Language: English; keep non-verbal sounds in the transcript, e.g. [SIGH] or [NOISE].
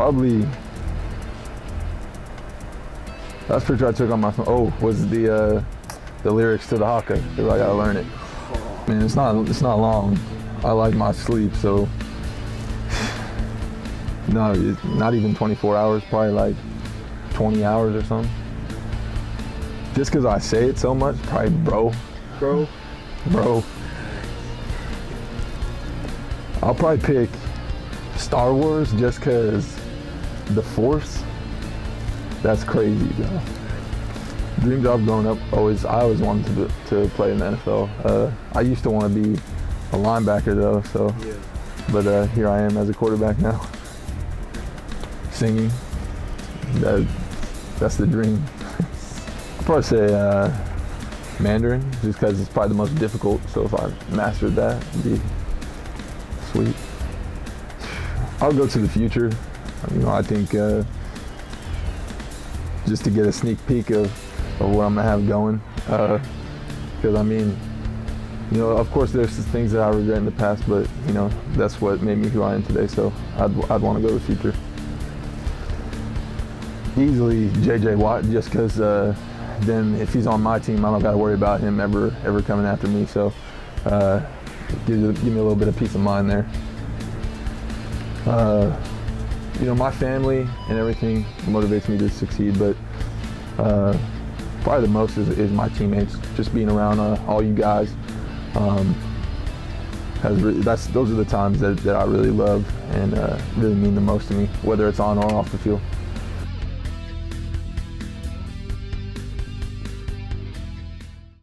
Probably. That's picture I took on my phone. Oh, was the uh, the lyrics to the haka. I gotta learn it. I mean, it's not it's not long. I like my sleep, so [SIGHS] no, it's not even 24 hours. Probably like 20 hours or something. Just because I say it so much, probably bro, Bro. bro. I'll probably pick Star Wars just because the Force. That's crazy, bro. Dream job growing up, always I always wanted to to play in the NFL. Uh, I used to want to be a linebacker though, so Yeah. but uh, here I am as a quarterback now. Singing, that, that's the dream. I'd probably say uh, Mandarin, just because it's probably the most difficult. So if I mastered that, it'd be sweet. I'll go to the future. You know, I think uh, just to get a sneak peek of, of what I'm gonna have going. Because I mean, you know, of course, there's things that I regret in the past, but you know, that's what made me who I am today. So I'd, I'd want to go to the future. Easily JJ Watt, just because uh, then if he's on my team, I don't got to worry about him ever ever coming after me. So uh, give, give me a little bit of peace of mind there. Uh, you know, my family and everything motivates me to succeed, but uh, probably the most is, is my teammates. Just being around uh, all you guys um, really, that's those are the times that, that I really love and uh, really mean the most to me, whether it's on or off the field.